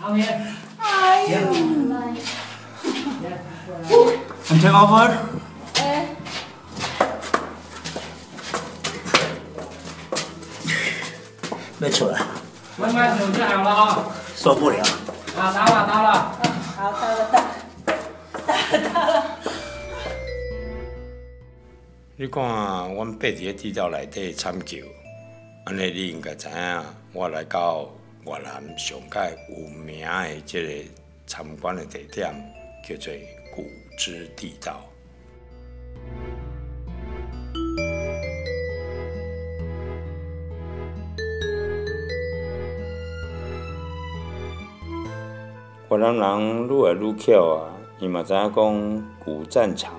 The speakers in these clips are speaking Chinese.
好没？哎。嗯。好。晚？没出来。乖乖手机好了哈。受不了。啊打了打了，好打了打，了打了。你看，我们八节地道内底参叫，安尼你应该知影，我来搞。越南上界有名的即个参观的地点，叫做古芝地道。越南人愈来愈巧啊，伊嘛知影讲古战场。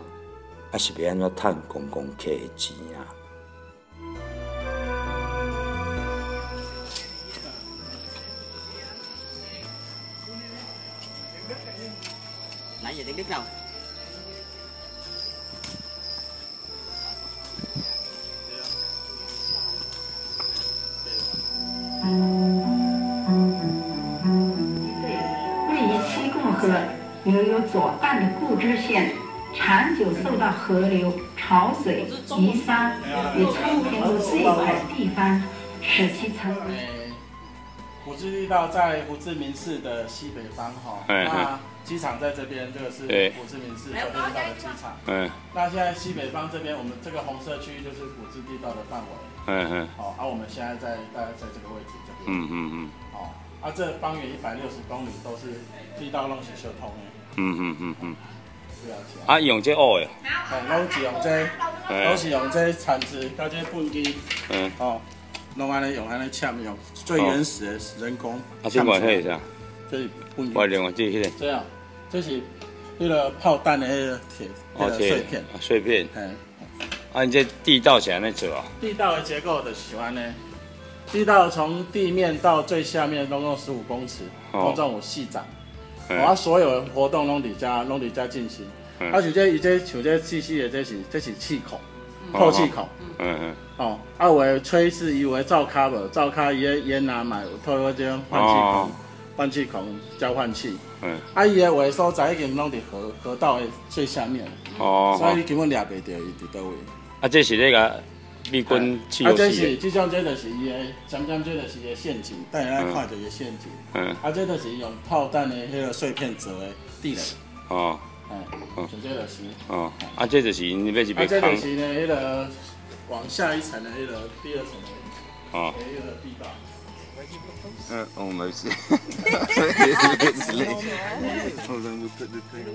啊是要安怎趁公共客的钱啊？nãy giờ tiếng biết đâu 位于七贡河由有左岸的固支县，长久受到河流、潮水、泥沙与冲填入这一块地方，使其成为。诶，古芝地道在胡志明市的西北方哈，嗯那机场在这边，这个是对胡志明市交通地道的机场。嗯那现在西北方这边，我们这个红色区域就是古芝地道的范围。嗯嗯好，而、我们现在在大概在这个位置这边。嗯嗯嗯好，啊，这方圆一百六十公里都是地道弄起修通的，嗯嗯嗯嗯。啊，用这学的，哎，拢是用这，拢是用这铲子到这粪机，嗯，哦，弄安尼用安尼切用最原始的人工。啊，这款迄个啥？这是粪机。我另外这迄个，这样，这是那个炮弹的那个铁那哦，个碎片。啊碎片。嗯，啊，你这地道是安尼做啊？地道的结构的喜欢呢，地道从地面到最下面拢共十五公尺，哦拢总有四站。嗯我、啊、所有的活动拢伫遮，拢伫遮进行。嗯啊，像这伊这像这细细的，这是这是气孔，透气孔。嗯嗯。哦，啊，有的吹是以为灶卡无，灶卡伊个烟啊嘛，有透过这种换气孔哦，换气孔交换器。嗯。啊，伊的有的所在已经拢伫河河道的最下面，哦。所以你根本掠袂着伊伫倒位。啊，这是那个美军气啊，游戏这是的。这种这就是伊的，讲讲这就是伊的陷阱，带人来看到伊的陷阱。嗯。啊，这就是用炮弹的迄个碎片做的地雷。哦。哎，嗯像这就是。哦。啊，这就是你要一啊，边这就。是呢，迄个往下一层的迄个第二层的哦。迄个地道。嗯，almost. it's late. Hold on, we'll put the thing.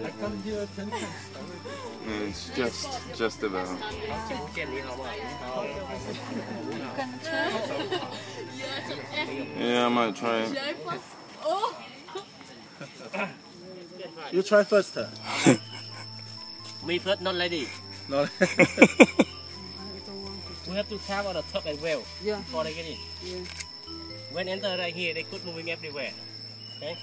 Mm, It's just, just about. Yeah, I might try it. You try first. me first not lady No. we have to climb on the top as well Yeah. before they get in Yeah. When enter right here, they could moving everywhere. Okay.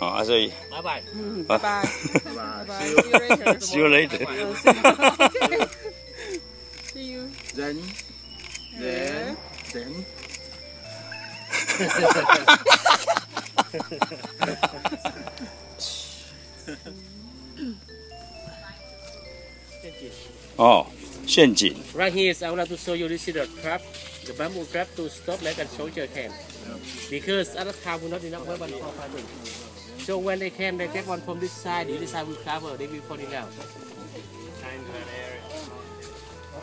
Oh, so you... Bye bye. Ừ, bye bye. bye bye. See you later. Ờ, see you later. See you. Then, then, then. oh, 陷阱. Right here is I would like to show you this is the trap. the bamboo trap to stop like a soldier can. Because other time will not enough weapon for fighting. So when they came, they get one from this side, the other side will cover, they will falling down.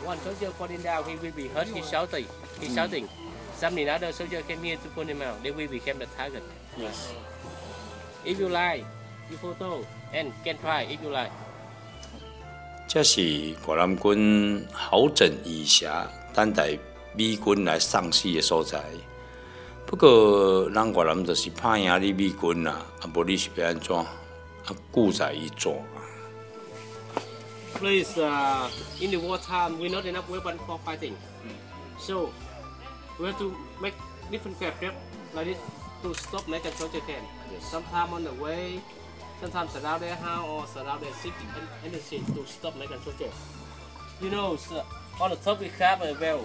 One soldier falling down, he will be hurt, he's shouting, he's shouting. Some other soldier came here to pull him out, they will become the target. Yes. If you like, you photo and can try if you like. 这是越南军好整以下等待 美军来上死的所在。不过，咱越南就是怕赢你美军啦，啊，无你是要安怎？啊，故在伊做。Please, uh, in the wartime, we not enough weapon for fighting. So, we have to make different crab trap like this to stop a soldier can. Sometimes on the way, sometimes surround their house or surround their city and anything to stop like a soldier. You know, so on the top we have a well.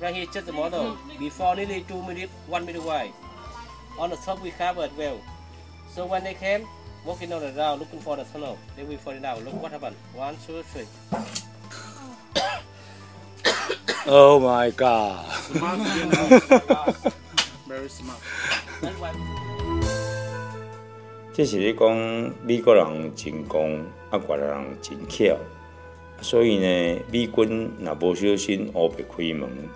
Right here, just the model. Before nearly two minutes, one minute away. On the top we have a well. So when they came, walking on the ground looking for the tunnel, they will find out. Look what happened. One, two, three. Oh my god！ Very smart。 That's why. 这是咧讲美国人真功，啊，外来人真巧，所以呢，美军若无小心乌白开门，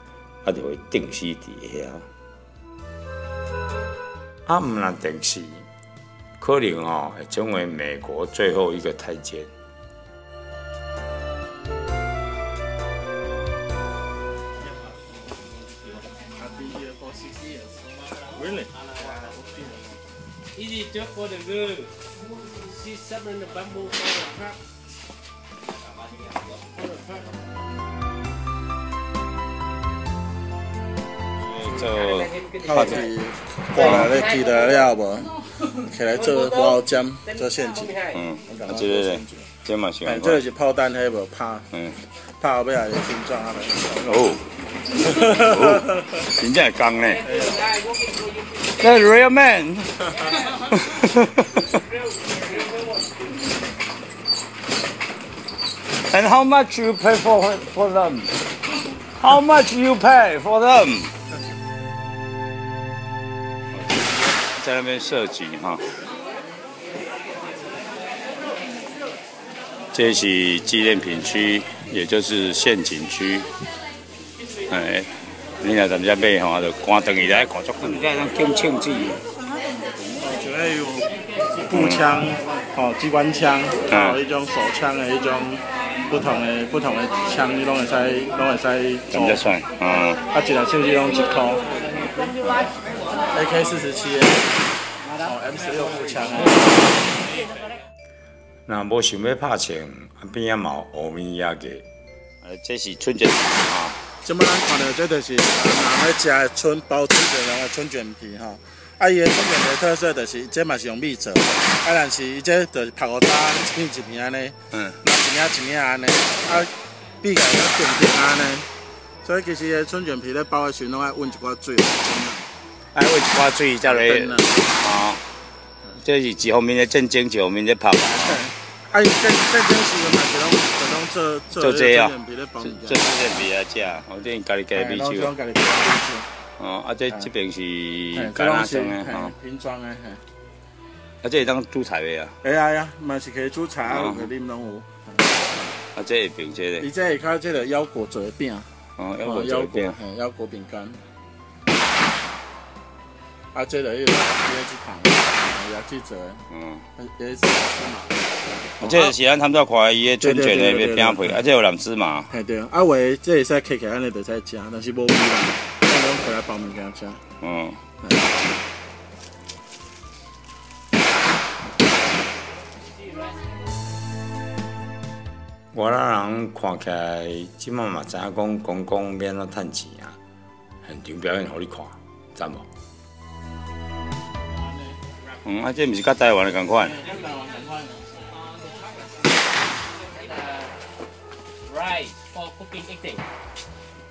啊，就会定死伫遐。啊，毋若定死，可能哦会成为美国最后一个太监。Really? Easy job for the girl. She's sat in the bamboo for the 做好奇挂来咧，记得了无？起来做包浆，做陷阱。嗯，啊，这个咧，这嘛是这个是炮弹，迄无拍，嗯，拍后尾还是形状啊？哦，哦，真正会讲呢。The real man. And how much you pay for for them? How much you pay for them? 在那边设计哈，这是纪念品区，也就是陷阱区。哎，你若踮遮买吼，就赶登伊来看足久，这种警枪子。就会有步枪、吼机关枪，还有一种手枪的一种不同的不同的枪，你拢会使拢会使做。真正帅，嗯，啊，一台手机拢一箍。AK 四十七的，哦 M 十六步枪。的。那无想要拍枪，啊边仔嘛有乌面亚个，呃，这是春节啊，即摆咱看到这就是人咧食的春包春卷人的春卷皮哈。啊，伊的春卷皮的特色就是，这嘛是用米做，啊，但是伊这就是拍互搭一片一片安尼，嗯，拿一片一片安尼，啊，比起来较平平安尼。所以其实个春卷皮咧包的时阵，拢爱温一寡水，哎，为一寡水才来。啊，这是一方面的正经，一方面的拍嘛，啊，伊战战争时阵嘛是拢就拢做做春卷皮咧包物件这这是皮来食，我这家己家己米酒。哦，啊这这边是嘿干哪装的嘿吼，拼装的，嘿。啊这会当煮菜的啊，会啊呀，嘛是可以煮菜啊有可以啉拢有。啊这会平这个，伊这会较这个腰果做的饼，哦，要哦不做一遍，嘿，腰果饼干。啊，这个迄个椰子糖，椰子做的，嗯，椰子芝麻。啊这个是咱他们在看伊的春卷的对对对对要饼皮，啊这有蓝芝麻，嘿对，啊话这会使刻起来安尼就使食，但是无味啦，咱拢回来包物件食。嗯。外来人看起来，即满嘛知影讲公公免怎趁钱啊，现场表演互你看，知无？嗯，啊，这毋是甲台湾的共款。Right, for cooking eating.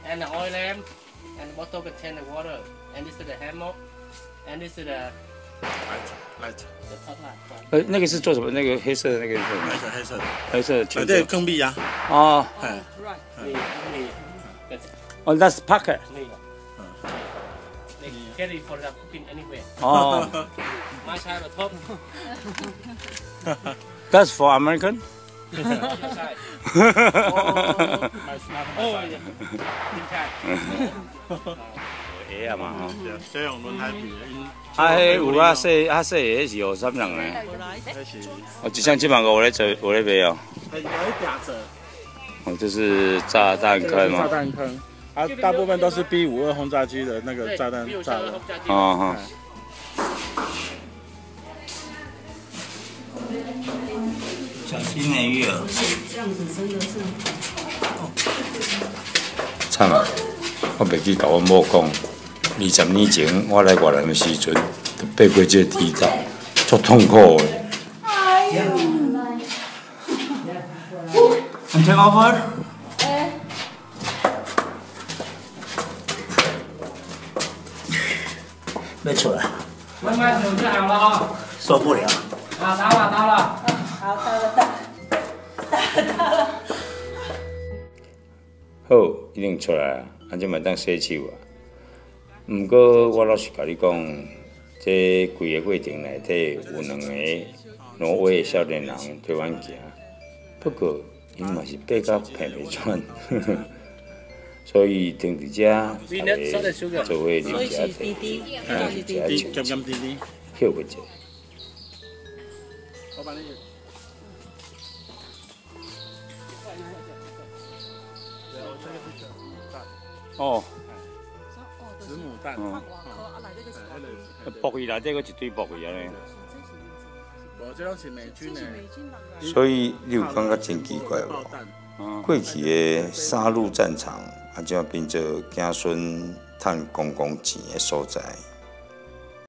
And the oil lamp, and the bottle contain the water. And this is the hammock, and this is the, Light, top. 呃，那个是做什么？那个黑色的那个是什么黑色黑色的，黑色的内底青色。更米啊，哦，嘿，Me, me, that's 哦，that's pocket。me. They carry for the cooking anywhere. 哦 My side the top,，that's for American。My- Oh, my- yeah. 啊嘛啊，迄有啊细啊细的，迄是有三人的？那是，哦，一箱七万个我咧做，我咧卖哦。很容易打折。哦，这是炸弹坑吗炸？弹坑，啊，大部分都是 B 五二轰炸机的那个炸弹炸的。哦哈。小心的鱼儿。这样子真的是。惨啊！我袂记甲阮某讲，二十年前我来越南的时阵，就爬过这个地道，足痛苦的。哎呦！I'm taking over. 哎，没出来。慢慢手就好了啊。受不了。啊，到了到了。好，到了，到了，到了，到了。好，已经出来啊，啊，即嘛当洗手啊。毋过我老实甲你讲，这规个过程内底有两个挪威的少年人陪阮行，不过因嘛是爬到偏袂喘，所以停伫遮，大家做伙啉所以遮茶，是滴滴，啊，是食滴滴。滴咸咸甜甜。休个者。我帮你。哦，子母蛋，嗯嗯，薄伊内底佫一堆薄伊安尼，我这种是美军的所以你有感觉真奇怪无？过去的杀戮战场，啊，怎变做子孙趁公共钱的所在。